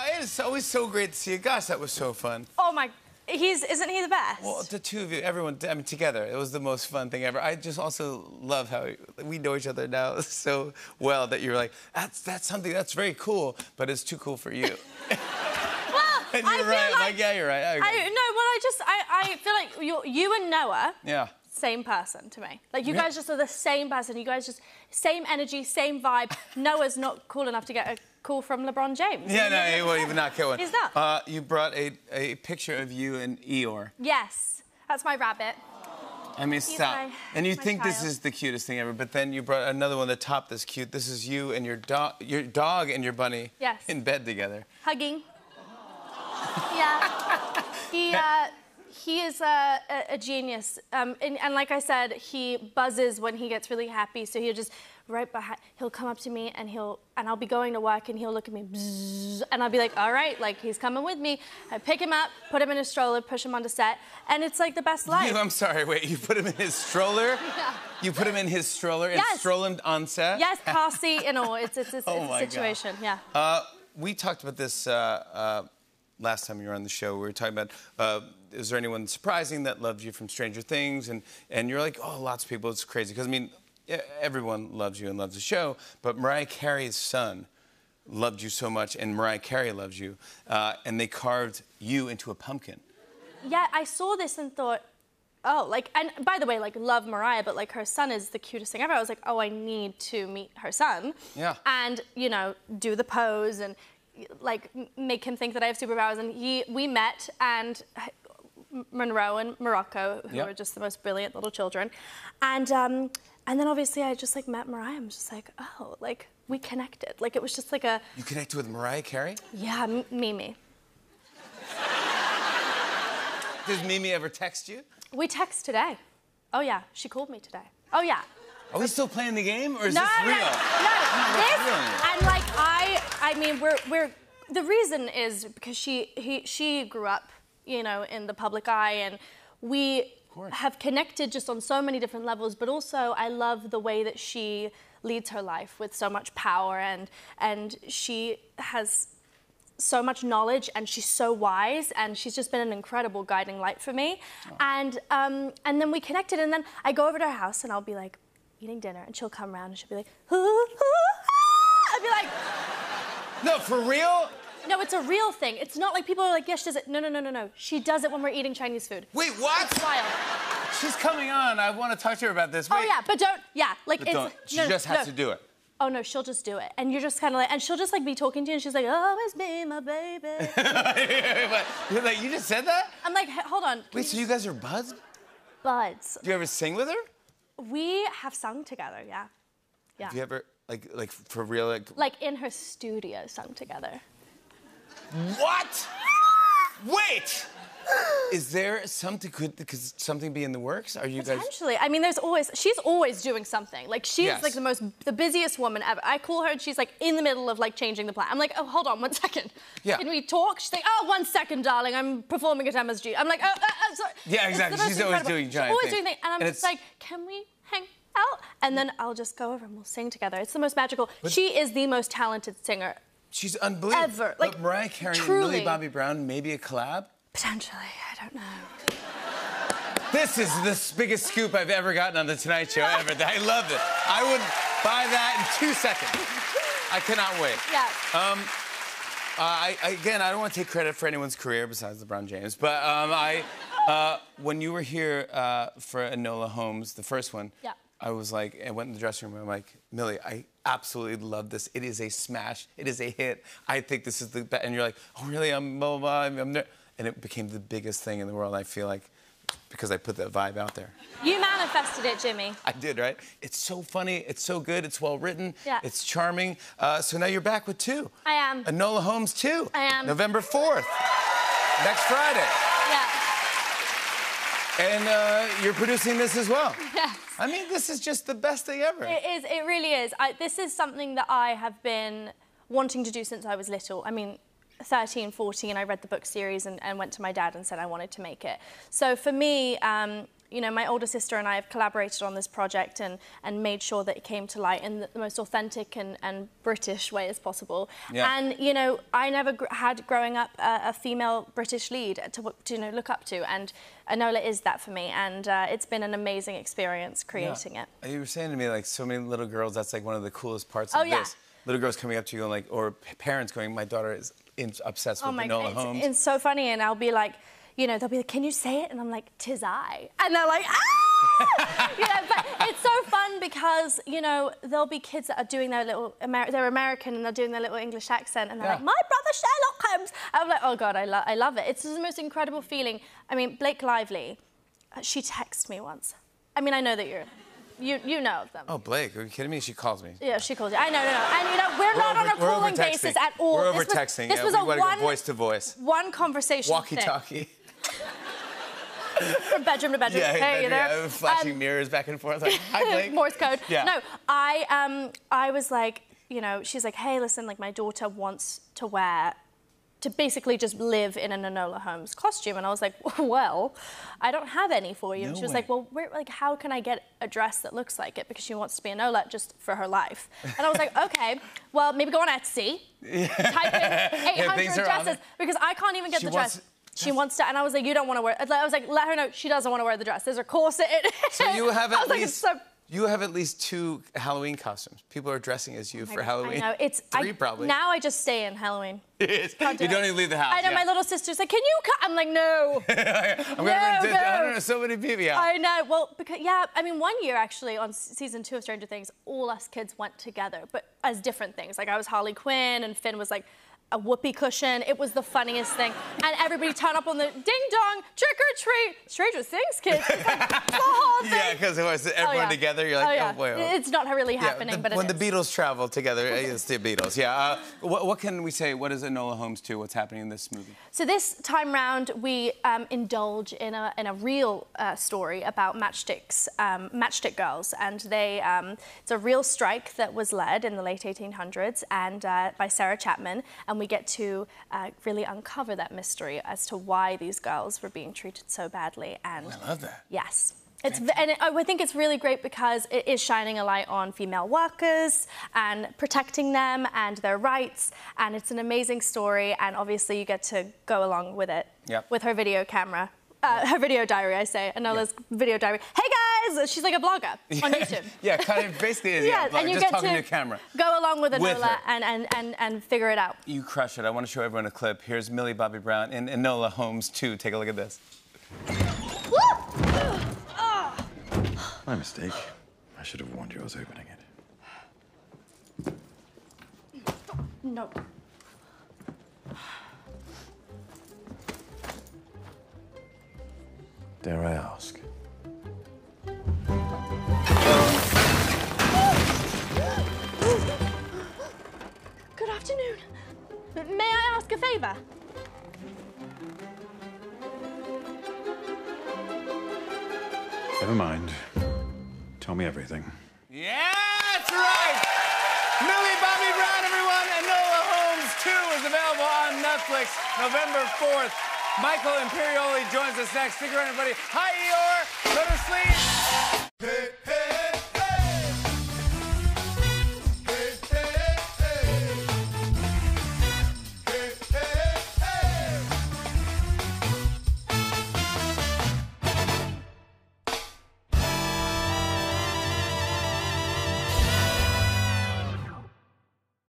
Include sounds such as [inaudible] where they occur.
Oh, it's always so great to see you. Gosh, that was so fun. Oh my, he's isn't he the best? Well, the two of you, everyone, I mean, together, it was the most fun thing ever. I just also love how we know each other now [laughs] so well that you're like, that's that's something that's very cool, but it's too cool for you. [laughs] [laughs] well, and you're I feel right. Like, like, yeah, you're right. I, agree. I no, well, I just I, I feel like you you and Noah. Yeah. Same person to me. Like you guys just are the same person. You guys just same energy, same vibe. Noah's not cool enough to get a call from LeBron James. Yeah, no, he won't even not get one. He's not. Uh, you brought a, a picture of you and Eeyore. Yes, that's my rabbit. I mean, stop. my- and you think this is the cutest thing ever, but then you brought another one that top that's cute. This is you and your dog, your dog and your bunny Yes. in bed together. Hugging. [laughs] yeah. He uh, he is a, a, a genius, um, and, and like I said, he buzzes when he gets really happy. So he'll just right behind. He'll come up to me and he'll and I'll be going to work and he'll look at me, bzzz, and I'll be like, all right, like he's coming with me. I pick him up, put him in a stroller, push him onto set, and it's like the best life. You, I'm sorry, wait, you put him in his stroller? [laughs] Yeah. You put him in his stroller and Yes. stroll him on set? Yes, seat and all. It's it's, it's, Oh it's a God. situation. Yeah. Uh, we talked about this uh, uh, last time you were on the show. We were talking about uh, is there anyone surprising that loved you from Stranger Things? And, and you're like, oh, lots of people. It's crazy. Because, I mean, everyone loves you and loves the show. But Mariah Carey's son loved you so much, and Mariah Carey loves you. Uh, and they carved you into a pumpkin. Yeah, I saw this and thought, oh, like, and by the way, like, love Mariah, but like, her son is the cutest thing ever. I was like, oh, I need to meet her son. Yeah. And, you know, do the pose and, like, make him think that I have superpowers. And he, we met, and Monroe and Moroccan, who Yep. are just the most brilliant little children. And, um, and then obviously I just, like, met Mariah. I'm just like, oh, like, we connected. Like, it was just like a, You connected with Mariah Carey? yeah, m- Mimi. Does Mimi ever text you? We text today. Oh, yeah, she called me today. Oh, yeah. Are we still playing the game, or is no, this no, real? no, that's this, real. and like I, I mean, we're we're the reason is because she he she grew up, you know, in the public eye, and we have connected just on so many different levels. But also, I love the way that she leads her life with so much power, and and she has so much knowledge and she's so wise and she's just been an incredible guiding light for me and um, and then we connected and then I go over to her house and I'll be like eating dinner and she'll come around and she'll be like "Ooh, ooh, ah." I'll be like No, for real? No it's a real thing it's not like people are like yes she does it no no no no no she does it when we're eating Chinese food Wait, what? it's wild She's coming on. I want to talk to her about this. oh yeah but don't yeah like But it's don't. She no, just has no. to do it. oh no she'll just do it and you're just kind of like and she'll just like be talking to you and she's like oh, always be my baby [laughs] But you're like, you just said that? I'm like hold on Wait, so you guys are buds? buds Do you ever sing with her? we have sung together yeah yeah Have you ever, like, like for real, like, like in her studio sung together. What? Wait! Is there something could because something be in the works? Are you guys? Potentially. I mean, there's always she's always doing something. Like she's Yes. like the most the busiest woman ever. I call her and she's like in the middle of like changing the plan. I'm like, oh hold on one [laughs] second. Yeah. Can we talk? She's like, oh one second, darling. I'm performing at MSG. I'm like, oh, uh, uh, sorry. Yeah, It's the exactly. most She's always incredible- doing she's giant always things. doing things. And I'm And just it's- like, can we hang out? And then I'll just go over and we'll sing together. It's the most magical. she is the most talented singer. She's unbelievable. Ever. But Like, Mariah Carey and truly. Millie Bobby Brown, maybe a collab. Potentially, I don't know. This is the biggest scoop I've ever gotten on the Tonight Show ever. I love it. I would buy that in two seconds. I cannot wait. Yeah. Um, uh, I, I- again, I don't want to take credit for anyone's career besides LeBron James, but um, I, uh, when you were here uh, for Enola Holmes, the first one, Yeah. I was like, I went in the dressing room. I'm like, Millie, I absolutely love this. It is a smash. It is a hit. I think this is the best. And you're like, oh really? I'm blah blah. blah. I'm, there. And it became the biggest thing in the world. I feel like because I put that vibe out there. You manifested it, Jimmy. I did, right? It's so funny. It's so good. It's well written. Yeah. It's charming. Uh, so now you're back with two. I am. Enola Holmes 2. I am. November 4th. Next Friday. And uh, you're producing this as well. [laughs] Yes. I mean, this is just the best thing ever. It is. It really is. I, this is something that I have been wanting to do since I was little. I mean, 13, 14, I read the book series and, and went to my dad and said I wanted to make it. So for me, um, you know, my older sister and I have collaborated on this project and, and made sure that it came to light in the, the most authentic and, and British way as possible. Yeah. And, you know, I never gr- had growing up a, a female British lead to, to, you know, look up to. And Enola is that for me. And uh, it's been an amazing experience creating it. You were saying to me like so many little girls. That's like one of the coolest parts Oh, of yeah. this. Little girls coming up to you and like, or parents going, "My daughter is in, obsessed with Oh my Enola god, Holmes." it's, it's so funny, and I'll be like, you know, they'll be like, "Can you say it?" And I'm like, "Tis I," and they're like, "Ah!" [laughs] you know, but it's so fun because you know there'll be kids that are doing their little they're American and they're doing their little English accent, and they're Yeah. like, "My brother Sherlock Holmes." I'm like, "Oh god, I, lo- I love it. It's the most incredible feeling." I mean, Blake Lively, uh, she texted me once. I mean, I know that you're, you you know of them. oh, Blake, are you kidding me? She calls me. Yeah, she calls you. I know, no, no. And you know, we're, We're not over- on a calling basis at all. We're over This was- texting, This yeah, was a one voice to voice. One conversation. Walkie thing. From [laughs] bedroom to bedroom. Yeah, hey, you yeah, there? yeah, flashing Um, mirrors back and forth. Like, Hi, [laughs] Blake. Morse code. Yeah. No, I um I was like, you know, she's like, hey, listen, like my daughter wants to wear to basically just live in an Enola Holmes costume, and I was like, [laughs] well, I don't have any for you. and she was way. like, well, where, like, how can I get a dress that looks like it because she wants to be Enola just for her life? And I was like, okay, well, maybe go on Etsy, type in 800 things are on dresses because I can't even get She the dress. She wants to, and I was like, you don't want to wear. It. I was like, let her know she doesn't want to wear the dress. There's a corset. in [laughs] it. So you have I at was like, it's least so you have at least two Halloween costumes. People are dressing as you oh for Halloween. I know it's three I, probably. Now I just stay in Halloween. [laughs] you do don't it. even leave the house. I know yeah. my little sister's like, can you? Co-? I'm like, no. [laughs] I'm No, gonna no. I don't know so many people. Yeah. I know. Well, because yeah, I mean, one year actually on season two of Stranger Things, all us kids went together, but as different things. Like I was Harley Quinn, and Finn was like a whoopee cushion. It was the funniest thing, and everybody turned up on the ding dong trick or treat. Stranger Things kids. It's like the [laughs] whole thing. Yeah, because it was Oh, everyone yeah. together. You're like, oh, yeah. boy. oh. It's not really Yeah, happening, the- but when is. the Beatles travel together, it's the Beatles. Yeah. Uh, what, what can we say? What is Enola Holmes 2? What's happening in this movie? So this time round, we um, indulge in a, in a real uh, story about matchsticks, um, matchstick girls, and they um, it's a real strike that was led in the late 1800s and uh, by Sarah Chapman, and we get to uh, really uncover that mystery as to why these girls were being treated so badly. And I love that. Yes. It's, and it, I think it's really great because it is shining a light on female workers and protecting them and their rights. And it's an amazing story. And obviously, you get to go along with it Yep. with her video camera. Uh, her video diary, I say. Enola's video diary. Hey guys! She's like a blogger [laughs] on YouTube. yeah, kind of basically is. [laughs] Yeah, like, and you just get talking to, to the camera. go along with With Enola her. and, and, and, and figure it out. You crush it. I want to show everyone a clip. Here's Millie Bobby Brown in Enola Holmes 2. Take a look at this. My mistake. I should have warned you I was opening it. No. Dare I ask? Never mind. Tell me everything. Yeah, that's right. Millie Bobby Brown, everyone. Enola Holmes 2 is available on Netflix November 4th. Michael Imperioli joins us next. Stick around, everybody. Hi, Eeyore.